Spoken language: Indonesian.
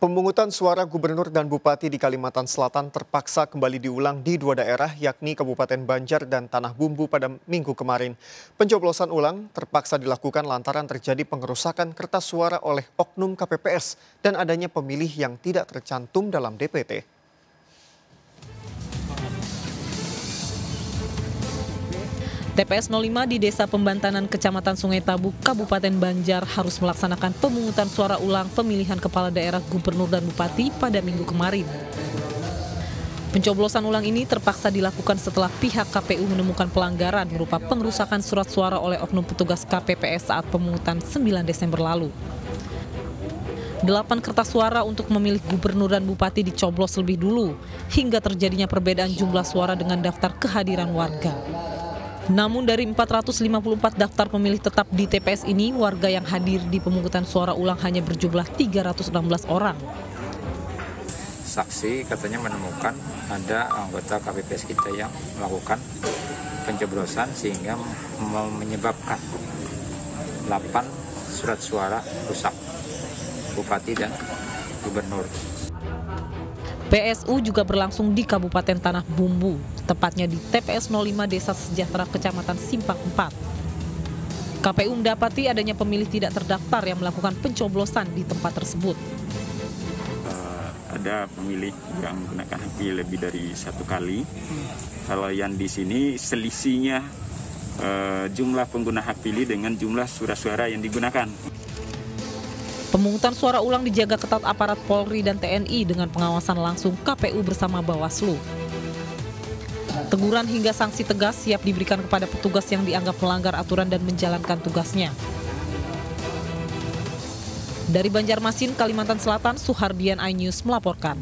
Pemungutan suara gubernur dan bupati di Kalimantan Selatan terpaksa kembali diulang di dua daerah, yakni Kabupaten Banjar dan Tanah Bumbu pada minggu kemarin. Pencoblosan ulang terpaksa dilakukan lantaran terjadi pengerusakan kertas suara oleh oknum KPPS dan adanya pemilih yang tidak tercantum dalam DPT. TPS 05 di Desa Pembantanan Kecamatan Sungai Tabu, Kabupaten Banjar harus melaksanakan pemungutan suara ulang pemilihan kepala daerah gubernur dan bupati pada minggu kemarin. Pencoblosan ulang ini terpaksa dilakukan setelah pihak KPU menemukan pelanggaran berupa pengerusakan surat suara oleh oknum petugas KPPS saat pemungutan 9 Desember lalu. Delapan kertas suara untuk memilih gubernur dan bupati dicoblos lebih dulu, hingga terjadinya perbedaan jumlah suara dengan daftar kehadiran warga. Namun dari 454 daftar pemilih tetap di TPS ini, warga yang hadir di pemungutan suara ulang hanya berjumlah 316 orang. Saksi katanya menemukan ada anggota KPPS kita yang melakukan pencoblosan sehingga menyebabkan 8 surat suara rusak bupati dan gubernur. PSU juga berlangsung di Kabupaten Tanah Bumbu, tepatnya di TPS 05 Desa Sejahtera Kecamatan Simpang 4. KPU mendapati adanya pemilih tidak terdaftar yang melakukan pencoblosan di tempat tersebut. Uh, ada pemilih yang menggunakan hak pilih lebih dari satu kali. Hmm. Kalau yang di sini selisihnya uh, jumlah pengguna hak pilih dengan jumlah surat suara yang digunakan. Pemungutan suara ulang dijaga ketat aparat Polri dan TNI dengan pengawasan langsung KPU bersama Bawaslu. Teguran hingga sanksi tegas siap diberikan kepada petugas yang dianggap melanggar aturan dan menjalankan tugasnya. Dari Banjarmasin, Kalimantan Selatan, Suhardian iNews melaporkan.